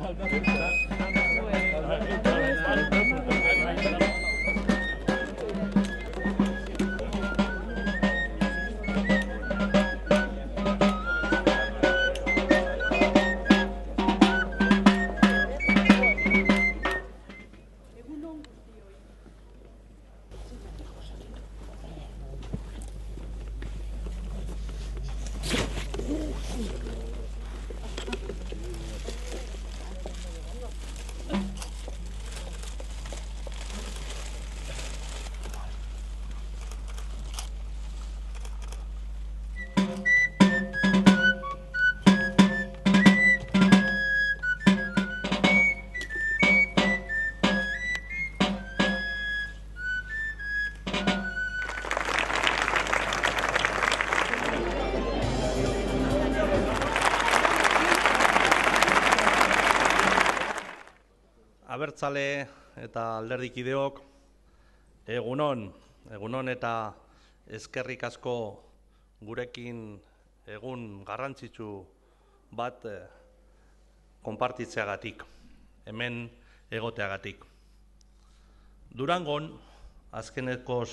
Gràcies. Abertzale eta alderdikideok egunon, egunon eta eskerrik asko gurekin egun garrantzitsu bat eh, konpartitzeagatik, hemen egoteagatik. Durangon, azkenekoz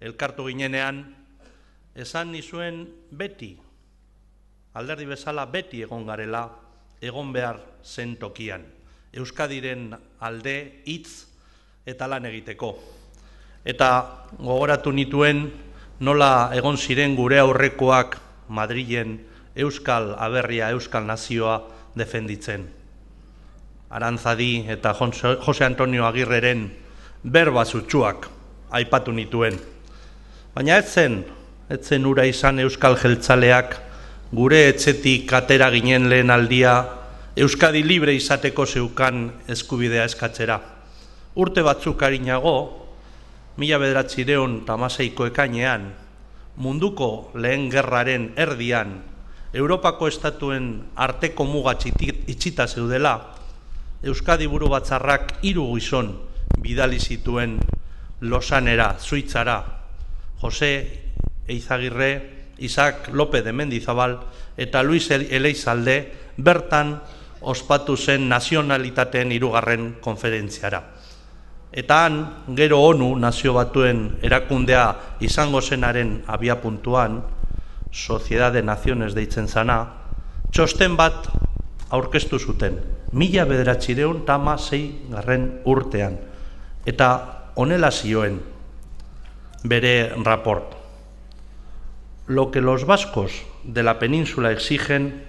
elkartu ginenean, esan nizuen beti, alderdi bezala beti egon garela, egon behar zen tokian. Euskadiren alde hitz eta lan egiteko. Eta gogoratu nituen nola egon ziren gure aurrekoak Madrilen Euskal Aberria, Euskal Nazioa defenditzen. Arantzadi eta Jose Antonio Agirreren berba zutsuak aipatu nituen. Baina ez zen, ez zen ura izan Euskal Jeltzaleak gure etxetik atera ginen lehen aldia Euskadi libre izateko zeukan eskubidea eskatzera. Urte batzuk harinago, mila bederatzireon tamaseiko ekainean, munduko lehen gerraren erdian, Europako estatuen arteko muga itxita zeudela, Euskadi buru batzarrak hiru gizon bidali zituen losanera, zuitzara, Jose Eizagirre, Isaac López de Mendizabal eta Luis Eleizalde bertan ospatu zen nazionalitateen irugarren konferentziara. Eta han, gero onu nazio batuen erakundea izango zenaren abia puntuan, Sociedad de Naciones deitzen zana, txosten bat aurkeztu zuten, mila bederatxireun tama zei garren urtean, eta onela zioen bere raport. Lo que los vascos de la península exigen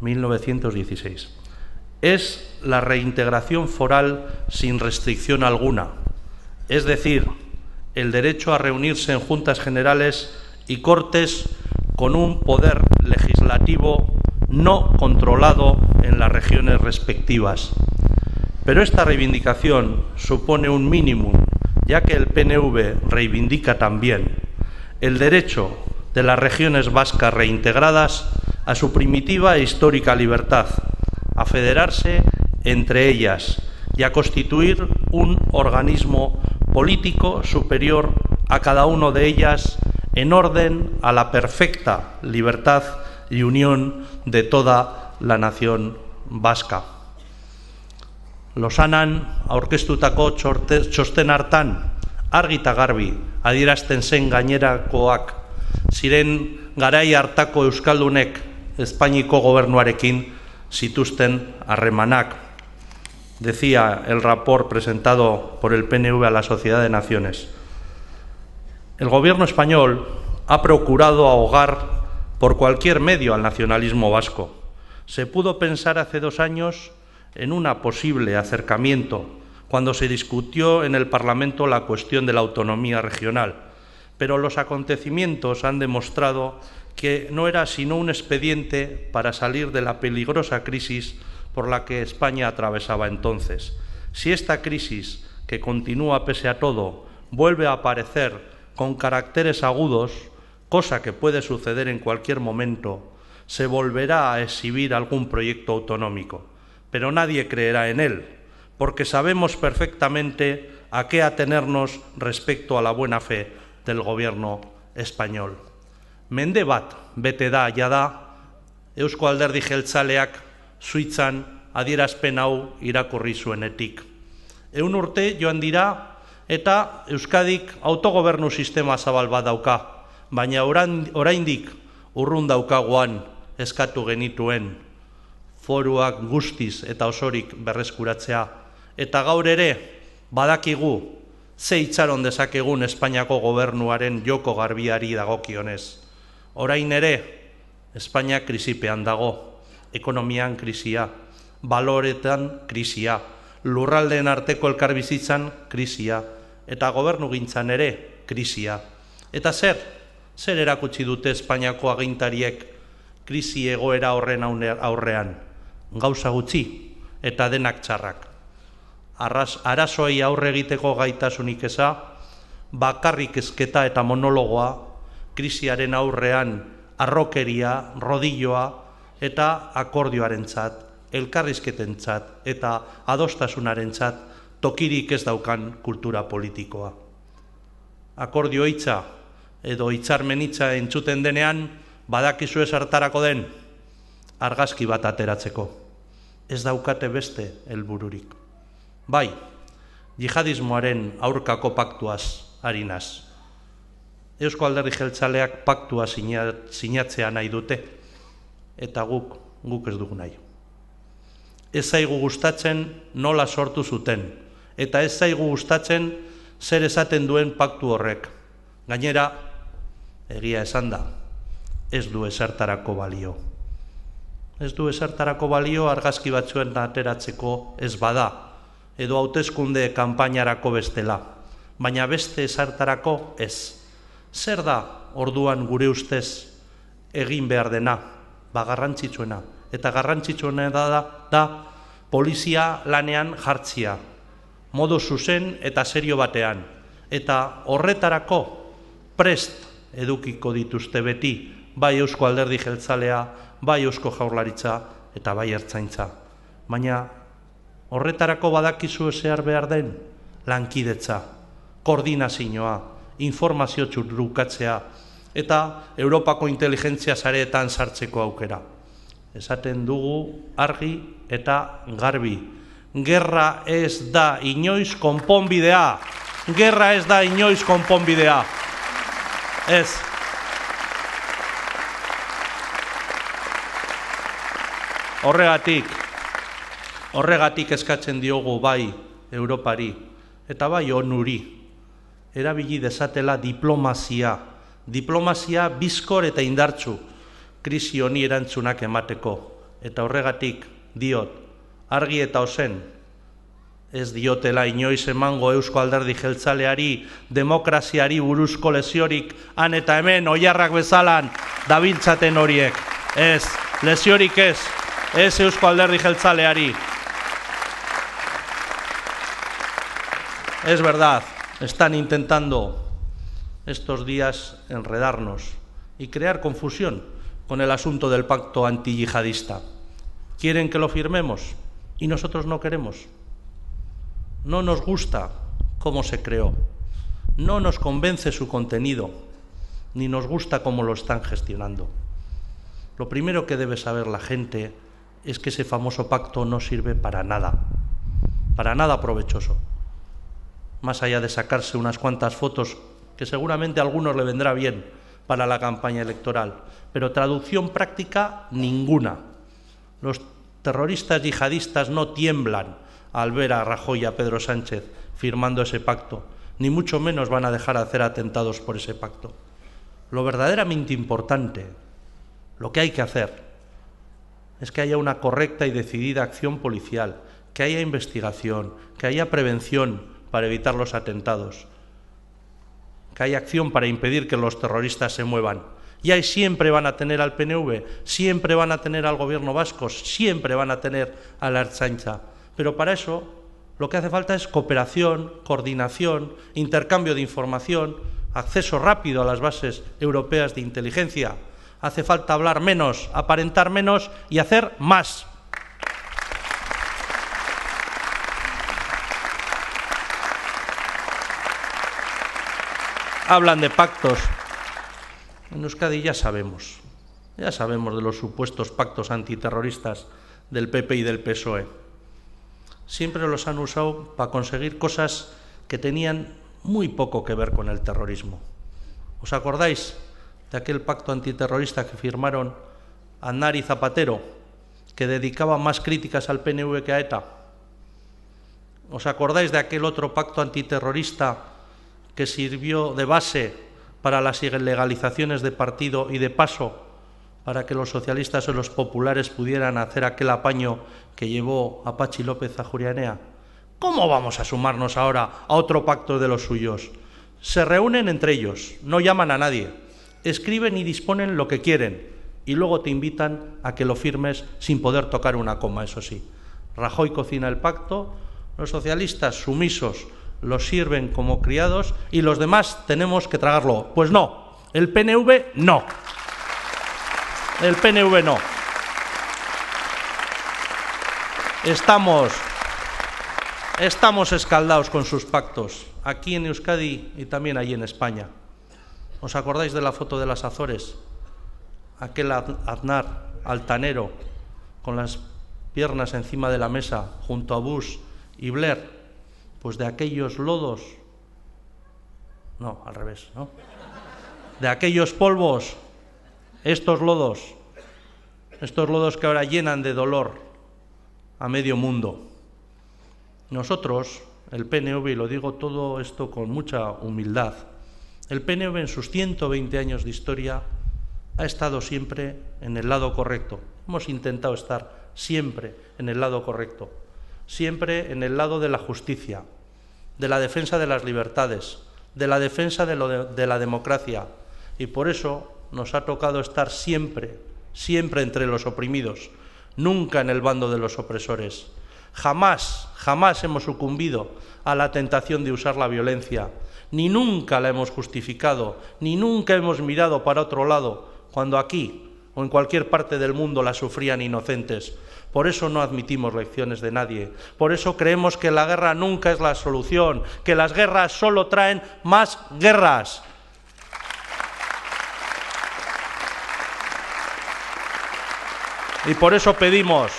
1916. Es la reintegración foral sin restricción alguna, es decir, el derecho a reunirse en juntas generales y cortes con un poder legislativo no controlado en las regiones respectivas. Pero esta reivindicación supone un mínimo, ya que el PNV reivindica también el derecho de las regiones vascas reintegradas a su primitiva e histórica libertad, a federarse entre ellas y a constituir un organismo político superior a cada uno de ellas en orden a la perfecta libertad y unión de toda la nación vasca. Losanan aurkeztutako txosten hartan argita garbi adierazten zen gainerakoak ziren garai hartako euskaldunek Espainiko gobernuarekin zituzten harremanak. Decía el rapor presentado por el PNV a la Sociedad de Naciones. El gobierno español ha procurado ahogar por cualquier medio al nacionalismo vasco. Se pudo pensar hace dos años en un posible acercamiento cuando se discutió en el Parlamento la cuestión de la autonomía regional, pero los acontecimientos han demostrado que no era sino un expediente para salir de la peligrosa crisis por la que España atravesaba entonces. Si esta crisis, que continúa pese a todo, vuelve a aparecer con caracteres agudos, cosa que puede suceder en cualquier momento, se volverá a exhibir algún proyecto autonómico, pero nadie creerá en él, porque sabemos perfectamente a qué atenernos respecto a la buena fe del gobierno español. Mende bat bete da jada Eusko Alderdi Jeltzaleak Suitzan adierazpen hau irakurri zuenetik. Eun urte joan dira eta Euskadik autogobernu sistema zabal bat dauka, baina oraindik urrun daukagoan eskatu genituen foruak guztiz eta osorik berreskuratzea. Eta gaur ere badakigu ze itxaron dezakegun Espainiako gobernuaren joko garbiari dagokionez. Orain ere, Espainia krisipean dago, ekonomian krisia, baloretan krisia, lurraldeen arteko elkarbizitzan krisia, eta gobernu gintzan ere krisia. Eta zer, zer erakutsi dute Espainiako agintariek krisi egoera horren aurrean? Gauza gutxi eta denak txarrak. Arras, arazoei aurre egiteko gaitasunik eza, bakarrik ezketa eta monologoa, krisiaren aurrean arrokeria, rodilloa eta akordioaren txat, elkarrizketen txat eta adostasunaren txat tokirik ez daukan kultura politikoa. Akordio hitza edo hitzarmen hitza entzuten denean badakizu ez hartarako den argazki bat ateratzeko. Ez daukate beste helbururik. Bai, jihadismoaren aurkako paktuaz harinaz. Eusko alderri jeltzaleak paktua sinatzea nahi dute, eta guk, guk ez dugu nahi. Ez zaigu gustatzen nola sortu zuten, eta ez zaigu gustatzen zer esaten duen paktu horrek. Gainera, egia esan da, ez du esertarako balio. Ez du esertarako balio argazki batzuen ateratzeko ez bada, edo hauteskunde kanpainarako bestela, baina beste esartarako ez. Zer da orduan gure ustez egin behar dena, ba garrantzitsuena, eta garrantzitsuena da, da, da polizia lanean jartzia, modu zuzen eta serio batean. Eta horretarako prest edukiko dituzte beti, bai eusko alderdi jeltzalea, bai eusko jaurlaritza eta bai ertzaintza. Baina horretarako badakizu ezear behar den lankidetza, koordinazioa, informazio txurrukatzea eta Europako inteligentzia zareetan sartzeko aukera. Esaten dugu argi eta garbi, gerra ez da inoiz konponbidea. Gerra ez da inoiz konponbidea. Ez. Horregatik, horregatik eskatzen diogu bai Europari eta bai onuri. Erabili desatela diplomazia, diplomazia bizkor eta indartzu krisi honi erantzunak emateko. Eta horregatik diot, argi eta ozen, ez diotela inoiz emango eusko alderdi jeltzaleari, demokraziari buruzko lesiorik, han eta hemen, oiarrak bezalan, dabiltzaten horiek. Ez, lesiorik ez, ez eusko alderdi jeltzaleari. Es verdad, están intentando estos días enredarnos y crear confusión con el asunto del pacto antiyihadista. ¿Quieren que lo firmemos? y nosotros no queremos. No nos gusta cómo se creó, no nos convence su contenido, ni nos gusta cómo lo están gestionando. Lo primero que debe saber la gente es que ese famoso pacto no sirve para nada, para nada provechoso. Más allá de sacarse unas cuantas fotos, que seguramente a algunos le vendrá bien para la campaña electoral, pero traducción práctica ninguna. Los terroristas yihadistas no tiemblan al ver a Rajoy y a Pedro Sánchez firmando ese pacto, ni mucho menos van a dejar de hacer atentados por ese pacto. Lo verdaderamente importante, lo que hay que hacer, es que haya una correcta y decidida acción policial, que haya investigación, que haya prevención para evitar los atentados, que haya acción para impedir que los terroristas se muevan y ahí siempre van a tener al PNV, siempre van a tener al gobierno vasco, siempre van a tener a la Archancha. Pero para eso lo que hace falta es cooperación, coordinación, intercambio de información, acceso rápido a las bases europeas de inteligencia. Hace falta hablar menos, aparentar menos y hacer más. Hablan de pactos, en Euskadi ya sabemos, ya sabemos de los supuestos pactos antiterroristas del PP y del PSOE. Siempre los han usado para conseguir cosas que tenían muy poco que ver con el terrorismo. ¿Os acordáis de aquel pacto antiterrorista que firmaron Aznar y Zapatero, que dedicaba más críticas al PNV que a ETA? ¿Os acordáis de aquel otro pacto antiterrorista que sirvió de base para las ilegalizaciones de partido y de paso para que los socialistas o los populares pudieran hacer aquel apaño que llevó a Pachi López a Jurianea? ¿Cómo vamos a sumarnos ahora a otro pacto de los suyos? Se reúnen entre ellos, no llaman a nadie, escriben y disponen lo que quieren y luego te invitan a que lo firmes sin poder tocar una coma, eso sí. Rajoy cocina el pacto, los socialistas sumisos los sirven como criados y los demás tenemos que tragarlo. Pues no, el PNV no. El PNV no. Estamos Estamos escaldados con sus pactos, aquí en Euskadi y también allí en España. ¿Os acordáis de la foto de las Azores? Aquel Aznar altanero con las piernas encima de la mesa junto a Bush y Blair, pues de aquellos lodos, no, al revés, ¿no? De aquellos polvos, estos lodos, estos lodos que ahora llenan de dolor a medio mundo. Nosotros, el PNV, y lo digo todo esto con mucha humildad, el PNV en sus 120 años de historia ha estado siempre en el lado correcto. Hemos intentado estar siempre en el lado correcto, siempre en el lado de la justicia, de la defensa de las libertades, de la defensa de, de la democracia. Y por eso nos ha tocado estar siempre, siempre entre los oprimidos, nunca en el bando de los opresores. Jamás, jamás hemos sucumbido a la tentación de usar la violencia, ni nunca la hemos justificado, ni nunca hemos mirado para otro lado, cuando aquí o en cualquier parte del mundo la sufrían inocentes. Por eso no admitimos lecciones de nadie. Por eso creemos que la guerra nunca es la solución, que las guerras solo traen más guerras. Y por eso pedimos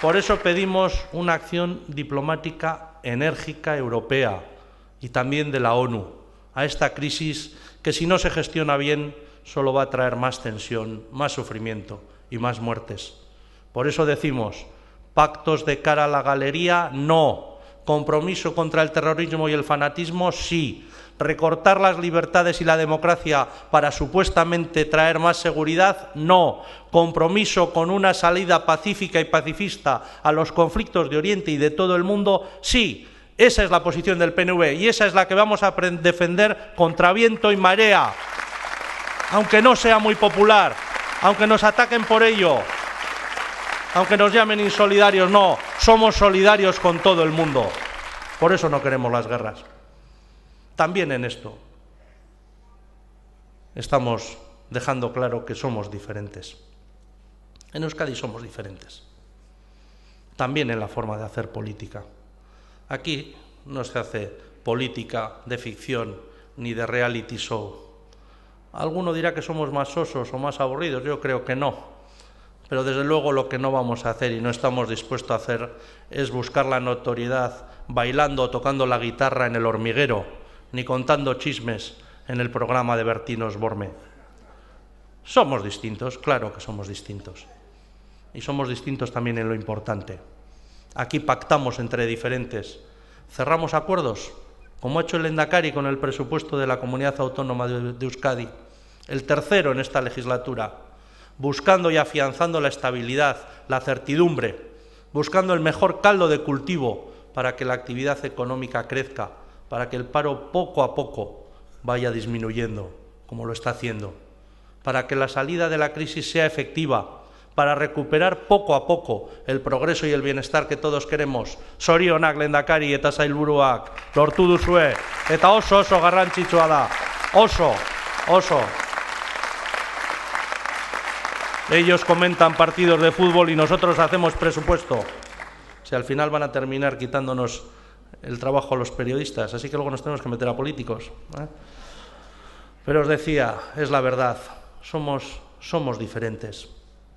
por eso pedimos una acción diplomática enérgica europea y también de la ONU a esta crisis que si no se gestiona bien solo va a traer más tensión, más sufrimiento y más muertes. Por eso decimos, pactos de cara a la galería, no. Compromiso contra el terrorismo y el fanatismo, sí recortar las libertades y la democracia para supuestamente traer más seguridad, no. Compromiso con una salida pacífica y pacifista a los conflictos de Oriente y de todo el mundo, sí. Esa es la posición del PNV y esa es la que vamos a defender contra viento y marea. Aunque no sea muy popular, aunque nos ataquen por ello, aunque nos llamen insolidarios, no, somos solidarios con todo el mundo. Por eso no queremos las guerras. También en esto estamos dejando claro que somos diferentes. En Euskadi somos diferentes. También en la forma de hacer política. Aquí no se hace política de ficción ni de reality show. Alguno dirá que somos más sosos o más aburridos, yo creo que no. Pero desde luego lo que no vamos a hacer y no estamos dispuestos a hacer es buscar la notoriedad bailando o tocando la guitarra en el hormiguero ni contando chismes en el programa de Bertinos Borme. Somos distintos, claro que somos distintos. Y somos distintos también en lo importante. Aquí pactamos entre diferentes. Cerramos acuerdos, como ha hecho el Endacari con el presupuesto de la Comunidad Autónoma de, Euskadi, el tercero en esta legislatura, buscando y afianzando la estabilidad, la certidumbre, buscando el mejor caldo de cultivo para que la actividad económica crezca para que el paro poco a poco vaya disminuyendo, como lo está haciendo, para que la salida de la crisis sea efectiva, para recuperar poco a poco el progreso y el bienestar que todos queremos. Sorionak lendakari eta lortu duzue, eta oso oso garrantzitsua oso, oso. Ellos comentan partidos de fútbol y nosotros hacemos presupuesto. Si al final van a terminar quitándonos el trabajo a los periodistas, así que luego nos tenemos que meter a políticos. ¿eh? Pero os decía, es la verdad, somos, somos diferentes.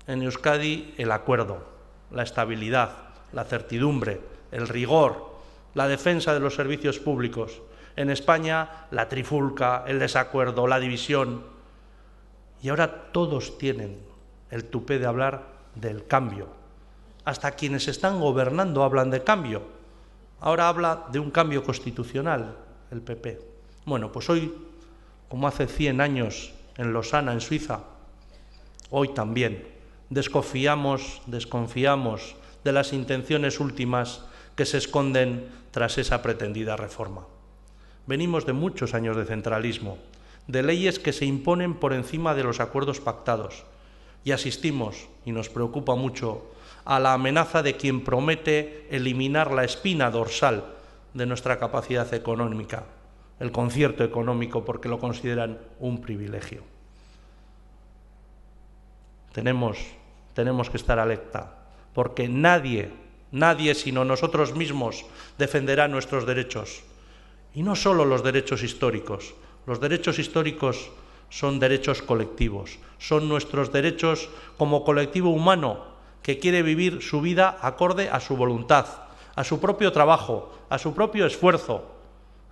En Euskadi el acuerdo, la estabilidad, la certidumbre, el rigor, la defensa de los servicios públicos. En España, la trifulca, el desacuerdo, la división. Y ahora todos tienen el tupé de hablar del cambio. Hasta quienes están gobernando hablan de cambio. Ahora habla de un cambio constitucional el PP. Bueno, pues hoy, como hace 100 años en Losana, en Suiza, hoy también desconfiamos, desconfiamos de las intenciones últimas que se esconden tras esa pretendida reforma. Venimos de muchos años de centralismo, de leyes que se imponen por encima de los acuerdos pactados, y asistimos, y nos preocupa mucho, a la amenaza de quien promete eliminar la espina dorsal de nuestra capacidad económica, el concierto económico, porque lo consideran un privilegio. Tenemos, tenemos que estar alerta, porque nadie, nadie sino nosotros mismos defenderá nuestros derechos. Y no solo los derechos históricos. Los derechos históricos son derechos colectivos, son nuestros derechos como colectivo humano que quiere vivir su vida acorde a su voluntad, a su propio trabajo, a su propio esfuerzo,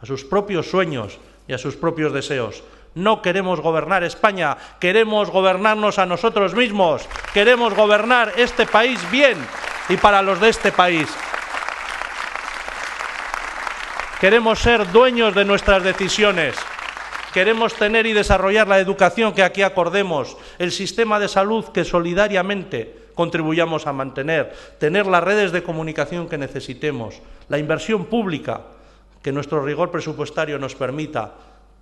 a sus propios sueños y a sus propios deseos. No queremos gobernar España, queremos gobernarnos a nosotros mismos, queremos gobernar este país bien y para los de este país. Queremos ser dueños de nuestras decisiones. Queremos tener y desarrollar la educación que aquí acordemos, el sistema de salud que solidariamente contribuyamos a mantener, tener las redes de comunicación que necesitemos, la inversión pública que nuestro rigor presupuestario nos permita.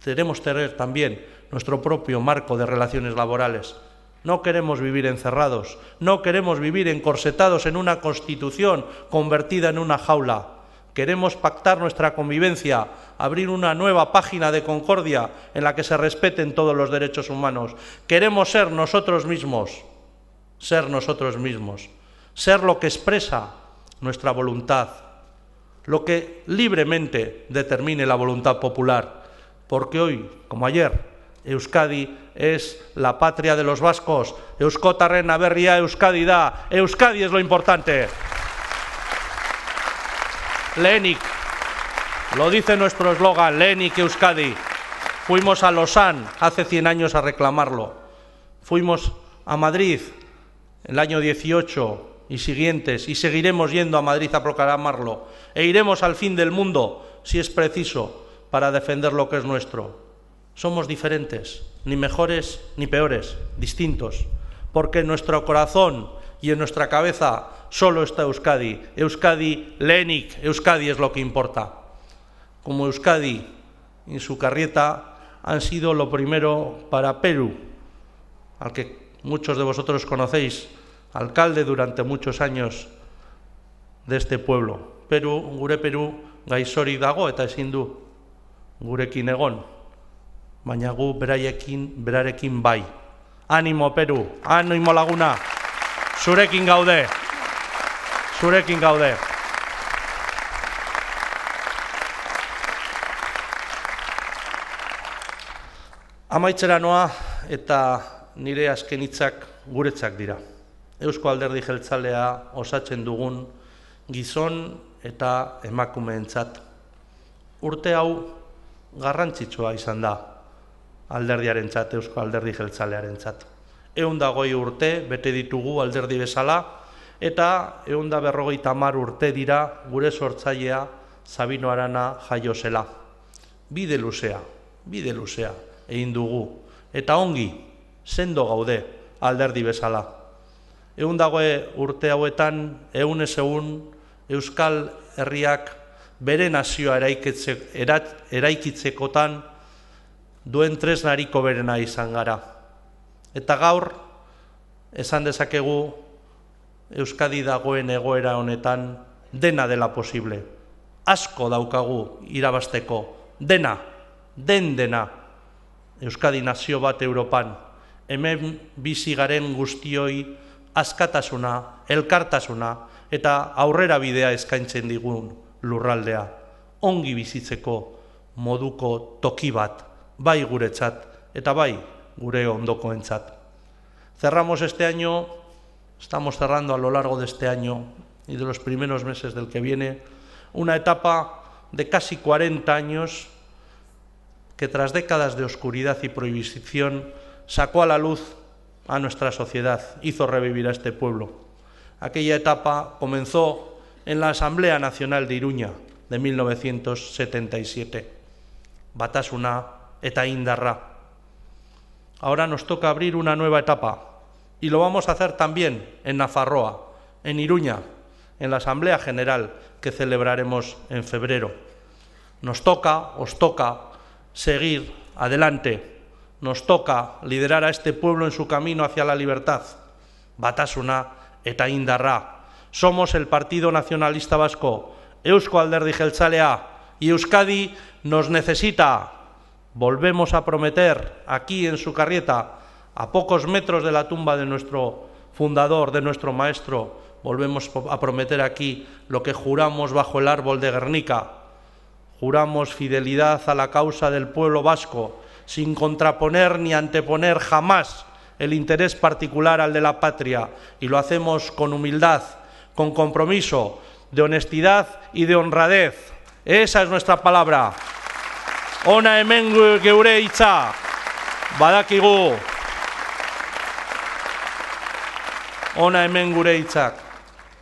Queremos tener también nuestro propio marco de relaciones laborales. No queremos vivir encerrados, no queremos vivir encorsetados en una constitución convertida en una jaula. Queremos pactar nuestra convivencia, abrir una nueva página de concordia en la que se respeten todos los derechos humanos. Queremos ser nosotros mismos ser nosotros mismos, ser lo que expresa nuestra voluntad, lo que libremente determine la voluntad popular, porque hoy, como ayer, Euskadi es la patria de los vascos, Euskotarren berria Euskadi da, Euskadi es lo importante. Lenik, lo dice nuestro eslogan, Lenik Euskadi. Fuimos a Lausanne hace 100 años a reclamarlo. Fuimos a Madrid el año 18 y siguientes, y seguiremos yendo a Madrid a proclamarlo, e iremos al fin del mundo, si es preciso, para defender lo que es nuestro. Somos diferentes, ni mejores ni peores, distintos, porque en nuestro corazón y en nuestra cabeza solo está Euskadi. Euskadi, Lenik, Euskadi es lo que importa. Como Euskadi y su carrieta han sido lo primero para Perú, al que muchos de vosotros conocéis, alcalde durante muchos años de este pueblo. Perú, gure Perú, gaizori dago eta ezin du gurekin egon. Baina gu berarekin bai. Animo Perú, animo laguna, zurekin gaude, zurekin gaude. Amaitzera noa eta nire azken hitzak guretzak dira. Eusko alderdi jeltzalea osatzen dugun gizon eta emakumeentzat. Urte hau garrantzitsua izan da alderdiaren txat, Eusko alderdi jeltzalearen txat. Egun goi urte, bete ditugu alderdi bezala, eta egun da berrogei tamar urte dira gure sortzailea Sabino Arana jaio zela. Bide luzea, bide luzea, egin dugu. Eta ongi, sendo gaude alderdi bezala. Egun dagoe urte hauetan, egun ez egun, Euskal Herriak bere nazioa eraikitzekotan duen tresnariko berena izan gara. Eta gaur, esan dezakegu, Euskadi dagoen egoera honetan dena dela posible. Asko daukagu irabasteko, dena, den dena, Euskadi nazio bat Europan, hemen bizi garen guztioi askatasuna, elkartasuna eta aurrera bidea eskaintzen digun lurraldea. Ongi bizitzeko moduko toki bat, bai guretzat eta bai gure ondokoentzat. Cerramos este año Estamos cerrando a lo largo de este año y de los primeros meses del que viene una etapa de casi 40 años que tras décadas de oscuridad y prohibición sacó a la luz a nuestra sociedad, hizo revivir a este pueblo. Aquella etapa comenzó en la Asamblea Nacional de Iruña de 1977. Batasuna eta indarra. Ahora nos toca abrir una nueva etapa y lo vamos a hacer también en Nafarroa, en Iruña, en la Asamblea General que celebraremos en febrero. Nos toca, os toca, seguir adelante. Nos toca liderar a este pueblo en su camino hacia la libertad. Batasuna eta indarra. Somos el Partido Nacionalista Vasco, Eusko Alderdi Jeltzalea, y Euskadi nos necesita. Volvemos a prometer aquí en su carrieta, a pocos metros de la tumba de nuestro fundador, de nuestro maestro, volvemos a prometer aquí lo que juramos bajo el árbol de Guernica. Juramos fidelidad a la causa del pueblo vasco, sin contraponer ni anteponer jamás el interés particular al de la patria, y lo hacemos con humildad, con compromiso, de honestidad y de honradez. Esa es nuestra palabra. Ona badakigu. Ona hemen gure hitzak.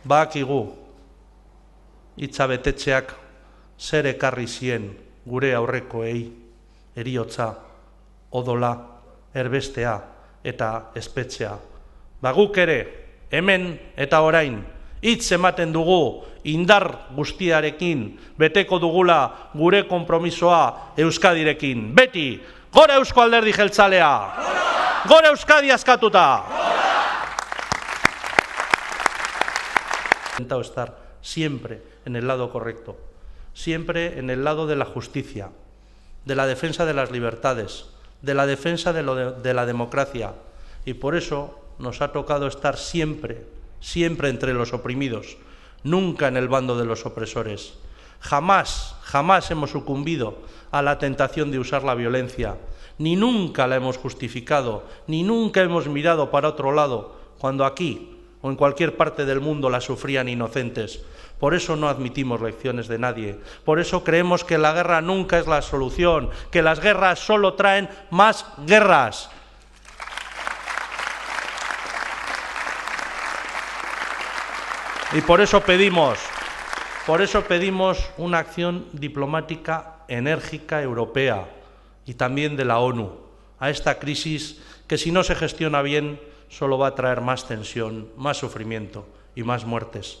Bakigu, hitza betetxeak zer ekarri zien gure aurrekoei, eriotza, odola, erbestea eta espetxea. Baguk ere, hemen eta orain, hitz ematen dugu indar guztiarekin, beteko dugula gure konpromisoa Euskadirekin. Beti, gora Eusko Alderdi Jeltzalea! Gora Euskadi askatuta! Intentado estar siempre en el lado correcto, siempre en el lado de la justicia, de la defensa de las libertades, de la defensa de, de, la democracia. Y por eso nos ha tocado estar siempre, siempre entre los oprimidos, nunca en el bando de los opresores. Jamás, jamás hemos sucumbido a la tentación de usar la violencia, ni nunca la hemos justificado, ni nunca hemos mirado para otro lado, cuando aquí, o en cualquier parte del mundo la sufrían inocentes. Por eso no admitimos lecciones de nadie. Por eso creemos que la guerra nunca es la solución, que las guerras solo traen más guerras. Y por eso pedimos, por eso pedimos una acción diplomática enérgica europea y también de la ONU a esta crisis que si no se gestiona bien solo va a traer más tensión, más sufrimiento y más muertes.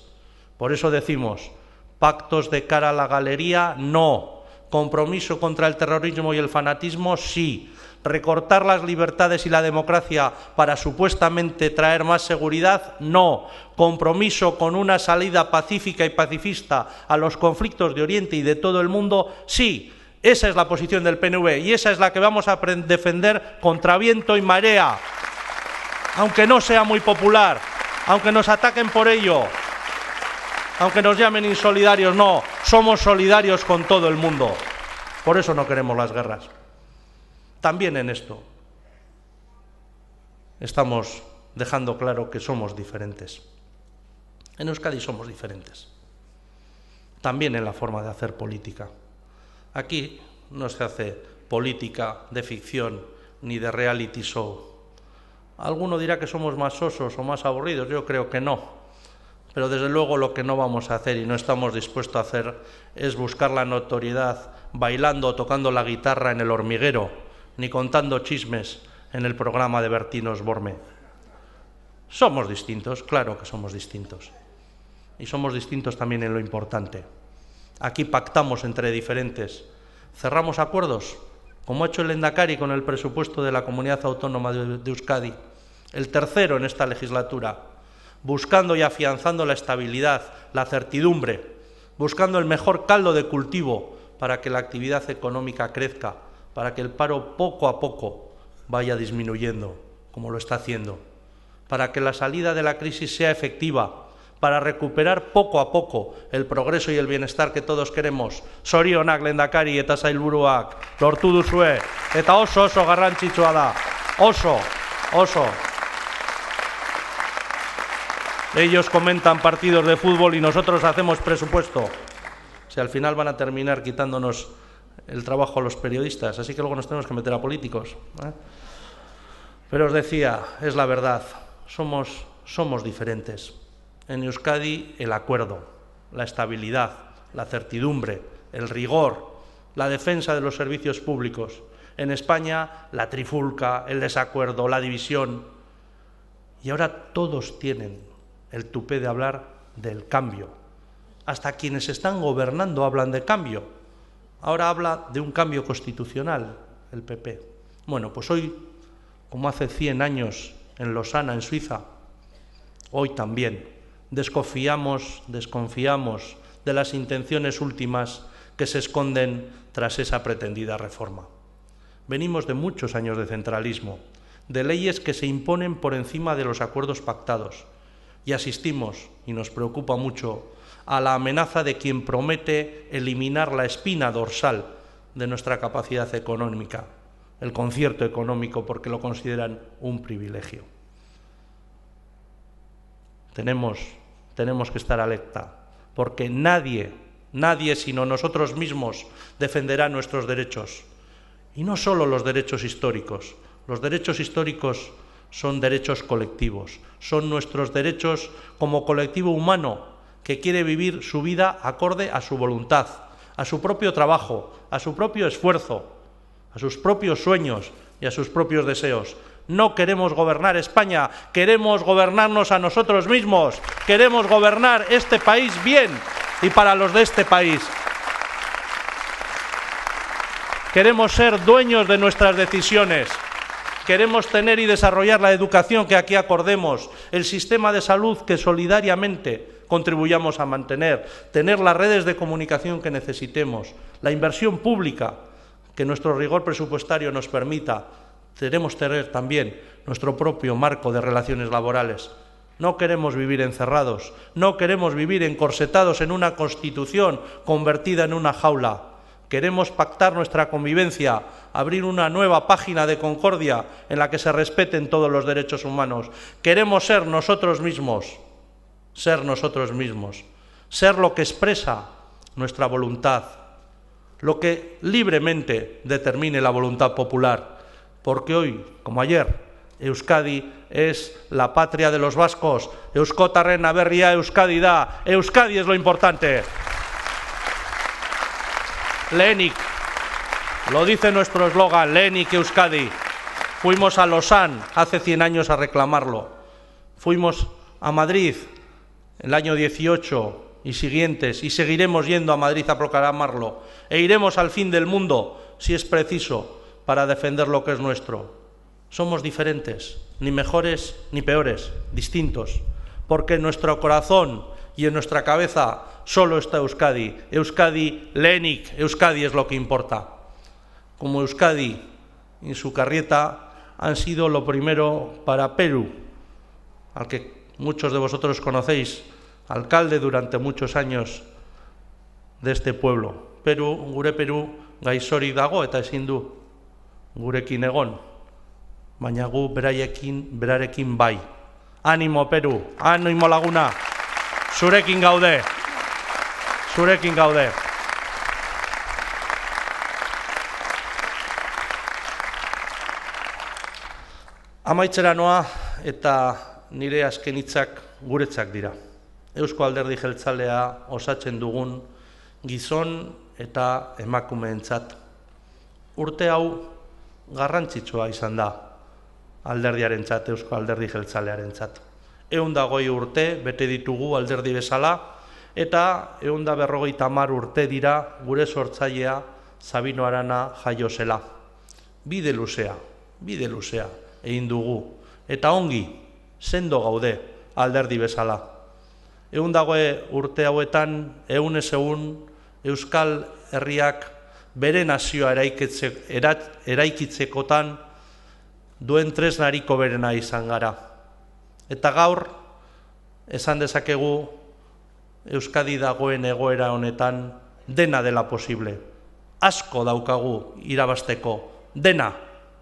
Por eso decimos, pactos de cara a la galería, no. Compromiso contra el terrorismo y el fanatismo, sí. Recortar las libertades y la democracia para supuestamente traer más seguridad, no. Compromiso con una salida pacífica y pacifista a los conflictos de Oriente y de todo el mundo, sí. Esa es la posición del PNV y esa es la que vamos a defender contra viento y marea aunque no sea muy popular, aunque nos ataquen por ello, aunque nos llamen insolidarios, no, somos solidarios con todo el mundo. Por eso no queremos las guerras. También en esto estamos dejando claro que somos diferentes. En Euskadi somos diferentes. También en la forma de hacer política. Aquí no se hace política de ficción ni de reality show Alguno dirá que somos más sosos o más aburridos, yo creo que no. Pero desde luego lo que no vamos a hacer y no estamos dispuestos a hacer es buscar la notoriedad bailando o tocando la guitarra en el hormiguero, ni contando chismes en el programa de Bertinos Borme. Somos distintos, claro que somos distintos. Y somos distintos también en lo importante. Aquí pactamos entre diferentes. Cerramos acuerdos, como ha hecho el Endacari con el presupuesto de la Comunidad Autónoma de, Euskadi, el tercero en esta legislatura, buscando y afianzando la estabilidad, la certidumbre, buscando el mejor caldo de cultivo para que la actividad económica crezca, para que el paro poco a poco vaya disminuyendo, como lo está haciendo, para que la salida de la crisis sea efectiva, para recuperar poco a poco el progreso y el bienestar que todos queremos. Sorionak lendakari eta zailburuak lortu duzue eta oso oso garrantzitsua da. Oso, oso. Ellos comentan partidos de fútbol y nosotros hacemos presupuesto. Si al final van a terminar quitándonos el trabajo a los periodistas, así que luego nos tenemos que meter a políticos. ¿eh? Pero os decía, es la verdad, somos, somos diferentes. En Euskadi el acuerdo, la estabilidad, la certidumbre, el rigor, la defensa de los servicios públicos. En España la trifulca, el desacuerdo, la división. Y ahora todos tienen el tupé de hablar del cambio. Hasta quienes están gobernando hablan de cambio. Ahora habla de un cambio constitucional el PP. Bueno, pues hoy, como hace 100 años en Losana, en Suiza, hoy también desconfiamos, desconfiamos de las intenciones últimas que se esconden tras esa pretendida reforma. Venimos de muchos años de centralismo, de leyes que se imponen por encima de los acuerdos pactados, y asistimos, y nos preocupa mucho, a la amenaza de quien promete eliminar la espina dorsal de nuestra capacidad económica, el concierto económico, porque lo consideran un privilegio. Tenemos, tenemos que estar alerta, porque nadie, nadie sino nosotros mismos defenderá nuestros derechos. Y no solo los derechos históricos, los derechos históricos son derechos colectivos, son nuestros derechos como colectivo humano que quiere vivir su vida acorde a su voluntad, a su propio trabajo, a su propio esfuerzo, a sus propios sueños y a sus propios deseos. No queremos gobernar España, queremos gobernarnos a nosotros mismos, queremos gobernar este país bien y para los de este país. Queremos ser dueños de nuestras decisiones. Queremos tener y desarrollar la educación que aquí acordemos, el sistema de salud que solidariamente contribuyamos a mantener, tener las redes de comunicación que necesitemos, la inversión pública que nuestro rigor presupuestario nos permita. Queremos tener también nuestro propio marco de relaciones laborales. No queremos vivir encerrados, no queremos vivir encorsetados en una constitución convertida en una jaula. Queremos pactar nuestra convivencia, abrir una nueva página de concordia en la que se respeten todos los derechos humanos. Queremos ser nosotros mismos, ser nosotros mismos, ser lo que expresa nuestra voluntad, lo que libremente determine la voluntad popular, porque hoy, como ayer, Euskadi es la patria de los vascos, Euskotarren aberria Euskadi da, Euskadi es lo importante. Lenik, lo dice nuestro eslogan, Lenik Euskadi. Fuimos a Lausanne hace 100 años a reclamarlo. Fuimos a Madrid el año 18 y siguientes y seguiremos yendo a Madrid a proclamarlo. E iremos al fin del mundo, si es preciso, para defender lo que es nuestro. Somos diferentes, ni mejores ni peores, distintos, porque en nuestro corazón y en nuestra cabeza solo está Euskadi. Euskadi, Lenik, Euskadi es lo que importa. Como Euskadi y su carrieta han sido lo primero para Perú, al que muchos de vosotros conocéis, alcalde durante muchos años de este pueblo. Perú, gure Perú, gaizori dago eta gurekin egon, baina gu beraiekin, berarekin bai. Animo Perú, animo laguna, zurekin gaude, zurekin gaude. Amaitzera noa eta nire azken hitzak guretzak dira. Eusko alderdi jeltzalea osatzen dugun gizon eta emakumeentzat. Urte hau garrantzitsua izan da alderdiaren txat, Eusko alderdi jeltzalearen txat. Egun da goi urte, bete ditugu alderdi bezala, eta egun da berrogei tamar urte dira gure sortzailea Zabino Arana jaio zela. Bide luzea, bide luzea egin dugu. Eta ongi, sendo gaude alderdi bezala. Egun dagoe urte hauetan, egun ez egun, Euskal Herriak bere nazioa eraikitzekotan duen tresnariko berena izan gara. Eta gaur, esan dezakegu, Euskadi dagoen egoera honetan dena dela posible. Asko daukagu irabasteko, dena,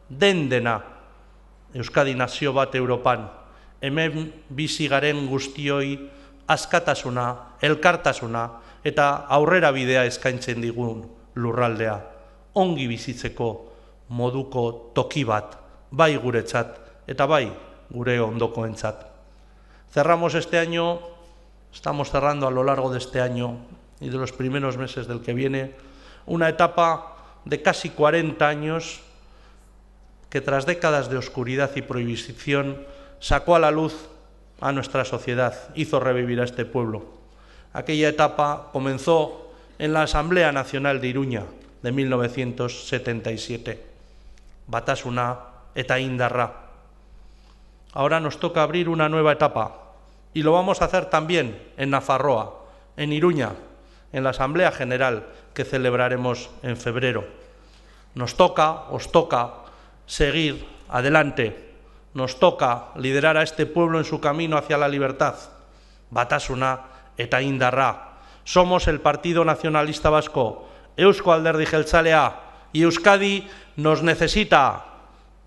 den dena. Euskadi nazio bat Europan, hemen bizi garen guztioi askatasuna, elkartasuna eta aurrera bidea eskaintzen digun lurraldea. Ongi moduko toki bat, bai guretzat eta bai gure ondokoentzat. Cerramos este año, estamos cerrando a lo largo de este año y de los primeros meses del que viene, una etapa de casi 40 años que tras décadas de oscuridad y prohibición sacó a la luz a nuestra sociedad, hizo revivir a este pueblo. Aquella etapa comenzó en la Asamblea Nacional de Iruña de 1977. Batasuna eta Indarra. Ahora nos toca abrir una nueva etapa y lo vamos a hacer también en Nafarroa, en Iruña, en la Asamblea General que celebraremos en febrero. Nos toca, os toca, seguir adelante. Nos toca liderar a este pueblo en su camino hacia la libertad. Batasuna eta indarra. Somos el Partido Nacionalista Vasco, Eusko Alderdi Jeltzalea, y Euskadi nos necesita.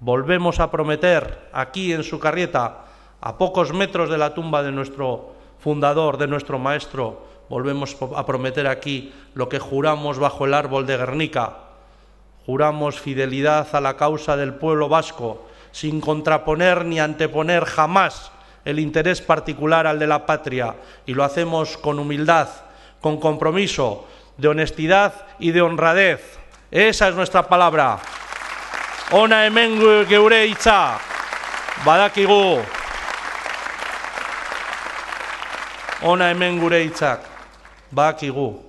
Volvemos a prometer aquí en su carrieta, a pocos metros de la tumba de nuestro fundador, de nuestro maestro, volvemos a prometer aquí lo que juramos bajo el árbol de Guernica, Juramos fidelidad a la causa del pueblo vasco, sin contraponer ni anteponer jamás el interés particular al de la patria, y lo hacemos con humildad, con compromiso, de honestidad y de honradez. Esa es nuestra palabra. Ona hemen geure hitza, badakigu. Ona hemen gure hitzak, badakigu.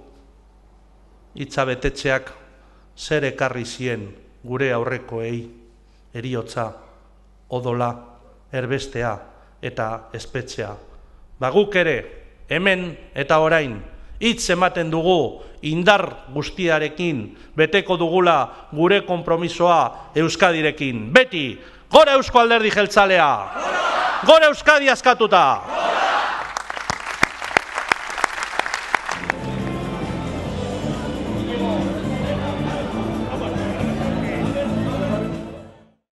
Hitza betetxeak zer ekarri zien gure aurrekoei, eriotza, odola, erbestea eta espetzea. Baguk ere, hemen eta orain, hitz ematen dugu indar guztiarekin, beteko dugula gure konpromisoa Euskadirekin. Beti, gora Eusko alderdi jeltzalea! Gora Euskadi askatuta!